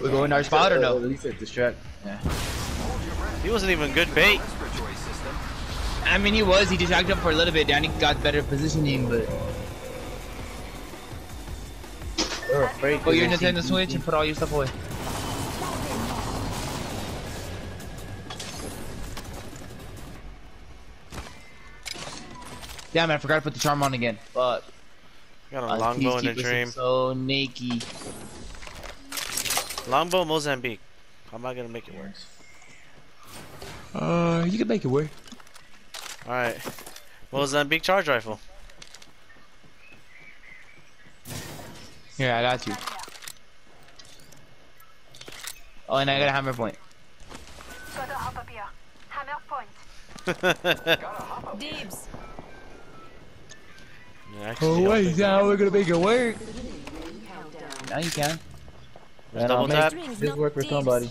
We going our spot or At no? least at distract. Yeah. He wasn't even good bait. I mean, he was. He just distracted him for a little bit. Danny got better positioning, but. They're afraid. Put your 'cause they Nintendo see Switch and put all your stuff away. Damn, I forgot to put the charm on again. Fuck. Got a Uh, longbow in a Peacekeepers dream. are So naked. Longbow Mozambique. How am I gonna make it work? Uh, you can make it work. Alright. Mozambique charge rifle. Yeah, I got you. Oh, and I got a hammer point. Got a hop up here. Hammer point. Dibs. Oh wait, I'll now we're gonna make it work. Now you can. And double I'll make tap. this work for somebody.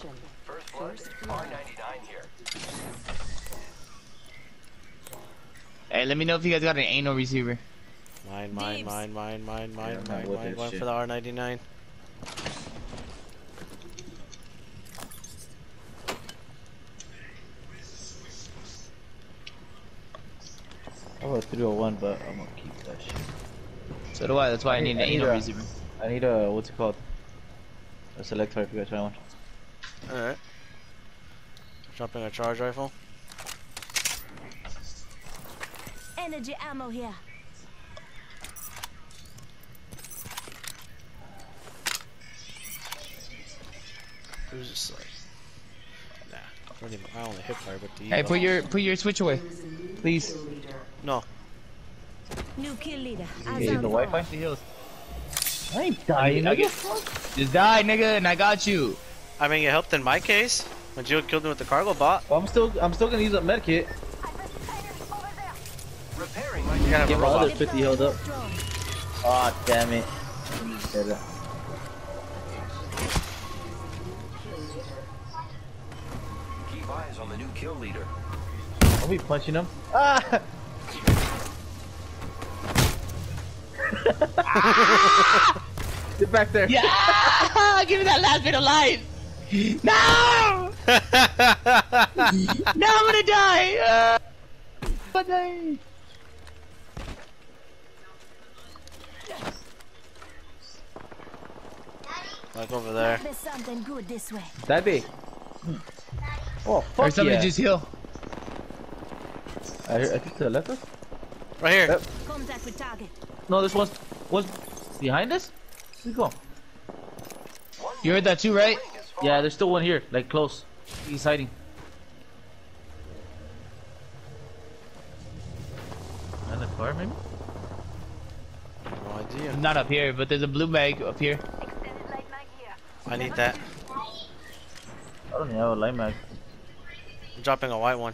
Hey, let me know if you guys got an anvil receiver. Mine, mine, Dibs. mine, mine, mine, mine, I'm mine, mine. One for the R99. I have a 301, but I'm gonna keep that shit. So do I. That's why I I need an need- I anvil a- receiver. I need a what's it called? A selector if you guys want one. Alright. Dropping a charge rifle. Energy ammo here. It was just like. Nah. I, don't even, I only hit fire, but the. Hey, put your put your switch away, please. No. New kill leader. You need the Wi-Fi? I ain't dying. I nigga. get- Just die, nigga, and I got you. I mean, it helped in my case. When Jill killed me with the cargo bot. Well, I'm still, I'm still gonna use a med kit. Repairing my You gotta have Get a my robot. other 50 held up. Ah, damn it. Keep eyes on the new kill leader. I'll be punching him. Ah! Get back there. Yeah, give me that last bit of life. No, no, I'm gonna die. Uh, I'm gonna die. Like over there. There's something good this way. That big. Oh, Or fuck somebody yeah. just heal. I, hear- I think to the left us? Right here. Yep. Contact with target. No, this one's, one's behind us? Where's he go? You heard that too, right? Yeah, there's still one here, like close. He's hiding. In the car, maybe? No idea. Not up here, but there's a blue bag up here. Light mag here. I need that. I don't have a light mag. I'm dropping a white one.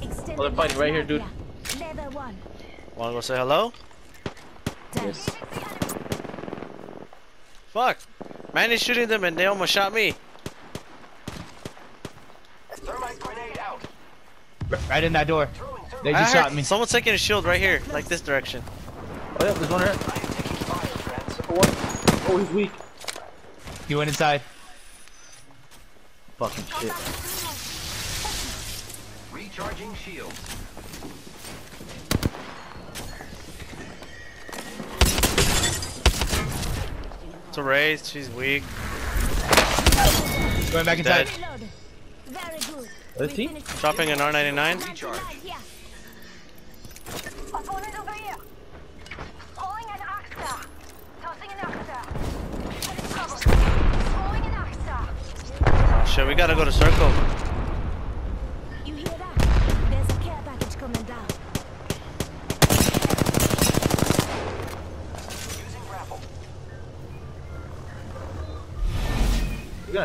Extended Oh, they're fighting right here, dude. Here. One. Wanna go say hello? Yes. Fuck! Man is shooting them and they almost shot me. Thermite grenade out. Right in that door. They just shot me. Someone's taking a shield right here, like this direction. Oh, yeah, there's one here. I am taking fire, friends. One. Oh, he's weak. He went inside. Fucking shit. Recharging shields. It's a raise, she's weak. Going back Dead. inside. Reload. Very good. Other We Dropping an R99. Recharge. Here. Opponent over here. Throwing an arc star. Tossing an arc star. Getting covered. Throwing an arc star. Shit, we gotta go to circle.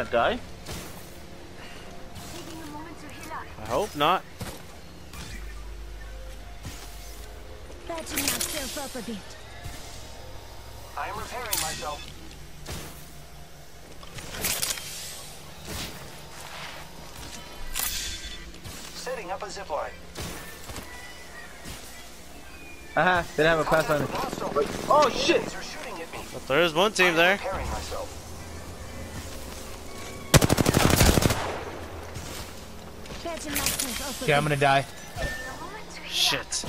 Gonna die? Taking a moment to heal up. I hope not. Patching myself up a bit. I am repairing myself. Setting up a zipline. Uh-huh, Aha, they have a pathfinder. Oh shit! They're shooting at me. But there is one team there. Okay, I'm gonna die. Shit.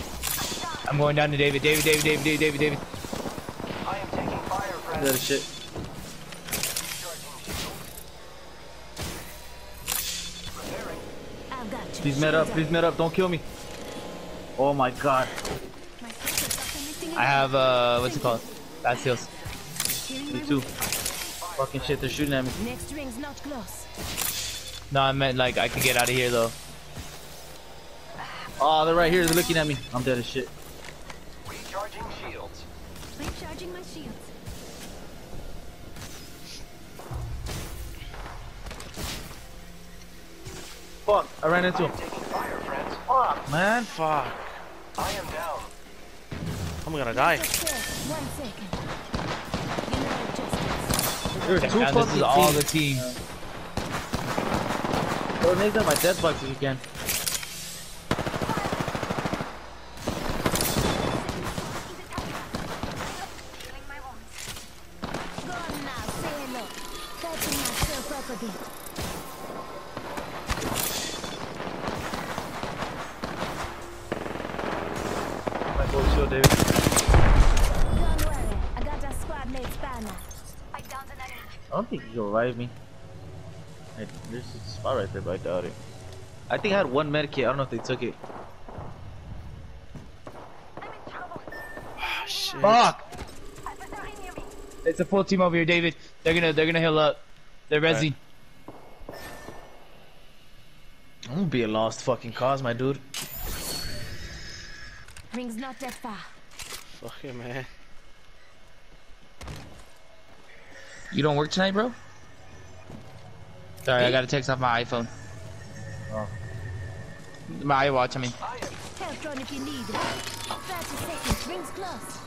I'm going down to David. David, David, David, David, David, David. I am taking fire, friends. That shit. Recharging shields. Repairing. I've got you. Please met up, please met up, don't kill me. Oh my god. My sister's up anything I have uh, what's it called? Bad seals. Me too. Fucking shit, they're shooting at me. Next ring's not close. No, I meant like I could get out of here though. Oh, they're right here, they're looking at me. I'm dead as shit. Recharging shields. Recharging my shields. Fuck, I ran into him. fire, friends. Fuck, man. Fuck. I am down. I'm gonna die. One second. You know justice. There's two Now this fucking is all the teams. team. Throw nades on my death box if you can. Healing my wounds. Go on now. Say hello. Patching myself up again. My gold shield, David. Don't. I got a squad. I downed an enemy. I don't think you'll revive me. Hey, there's a spot right there, but I doubt it. I think I had one med kit. I don't know if they took it. I'm in trouble. Shit. Fuck! Adversary near me. It's a full team over here, David. They're gonna they're gonna heal up. They're resi. I'm gonna be a lost fucking cause, my dude. Ring's not that far. Fucking man. You don't work tonight, bro? Sorry, I got a text off my iPhone. Oh. My iWatch, I mean. I am if you need it. 30 seconds. Ring's close.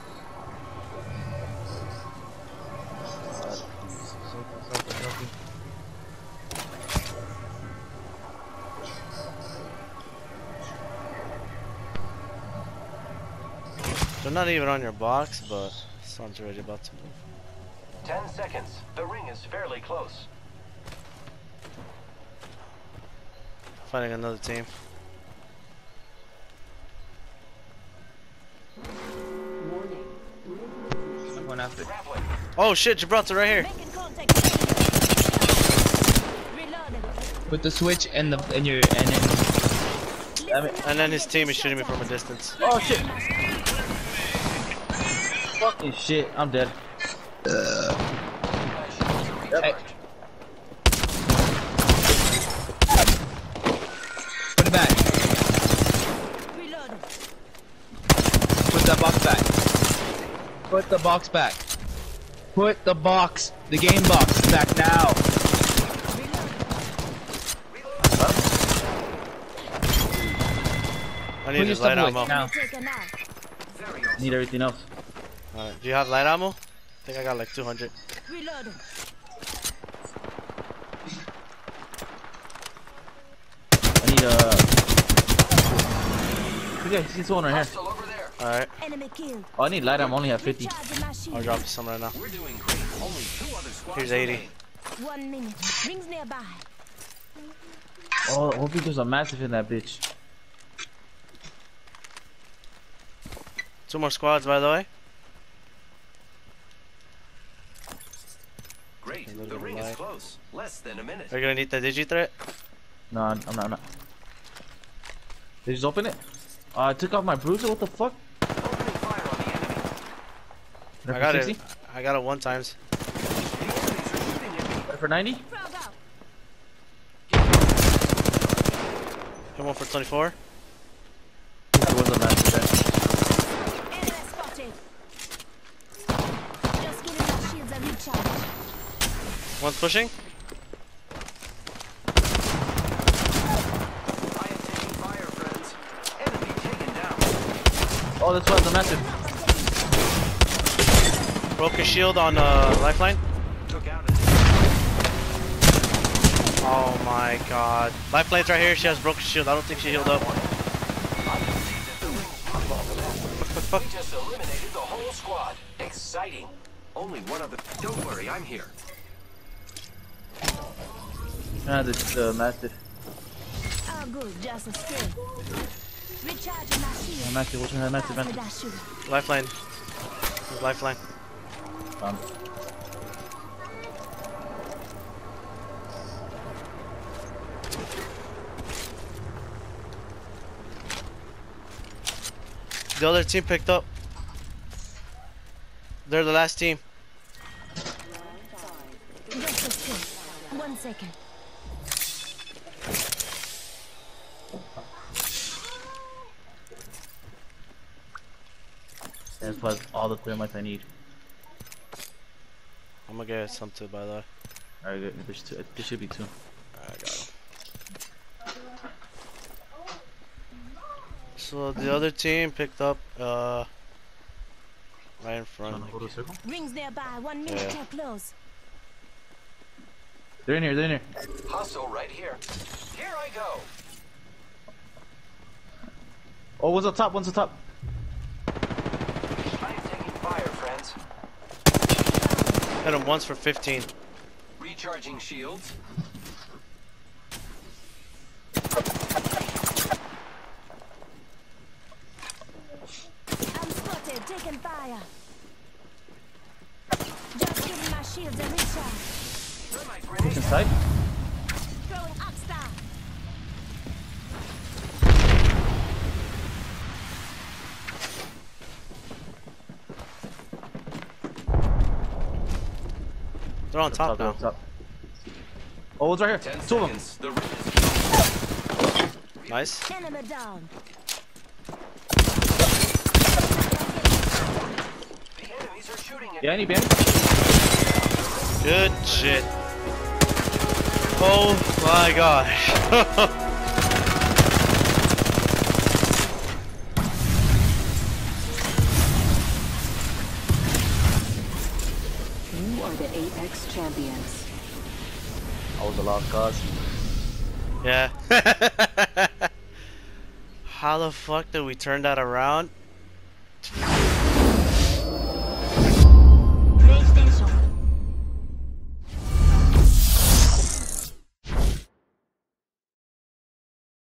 They're not even on your box, but sun's already about to move. ten seconds. The ring is fairly close. Fighting another team. I'm going after it. Oh shit, Gibraltar right here. Making contact. Reloading. Put the switch and the and your and then And then his team is shooting me from a distance. Oh shit. Fucking shit. I'm dead. Uh. Hey. Put it back. Reloading. Put that box back. Put the box back. Put the box, the game box, back now. I need his light ammo. now. Take a knife. Need everything else. Alright, do you have light ammo? I think I got like 200. Reloading. I need uh. I think I see someone right here. Still over there. Alright, Enemy killed. Oh, I need light. I'm only at 50. I'll shield. drop some right now. We're doing great. Only two other squads Here's 80. remain. One minute. Rings nearby. Oh, hopefully there's a mastiff in that bitch. Two more squads, by the way. Great. The ring light. is close. Less than a minute. Are you gonna need the digi threat? No, I'm I'm not. I'm not. They just open it. Uh, I took off my bruiser. What the fuck? Opening fire on the enemy. I got it. I got it one times. The enemies are shooting at me. Ready for 90? Frag out. Hit one for 24. There was a mastiff there. Enemy spotted. Just giving my shields a recharge. One's pushing. I am taking fire, friends. Enemy taken down. Oh, that's why the mastiff. Broke his shield on uh, lifeline. Took out a Oh my god. Lifeline's right here. She has broken shield. I don't think she healed up. fuck? We just eliminated the whole squad. Exciting. Only one other. Don't worry, I'm here. Ah, the, the mastiff. Oh, good, just a skill. Recharging my shield. Oh, mastiff, which one had mastiff? Pass me Mastiff. that shield. Lifeline. Lifeline. The other team picked up. They're the last team. Just a skill. One second. that's plus all the thermites I need. I'm gonna get some too, by the way. Alright, good. There should, there should be two. I got him. So the other team picked up uh right in front. Wanna go to a circle? Rings nearby. One minute Yeah. till close. They're in here, they're in here. Hustle right here. Here I go. Oh, one's up top, one's up top. I am taking fire, friends. Hit him once for 15. Recharging shields. I'm spotted. Taking fire. Just giving my shields a recharge. Thermite Push inside. They're on top they're now. top. Oh, one's right here. Ten Two of them. The ring is Nice. Enemy down. The enemies are shooting at Yeah, I need bandage. Good shit. Oh my gosh. the Apex champions. I was a lost cause. yeah. How the fuck did we turn that around?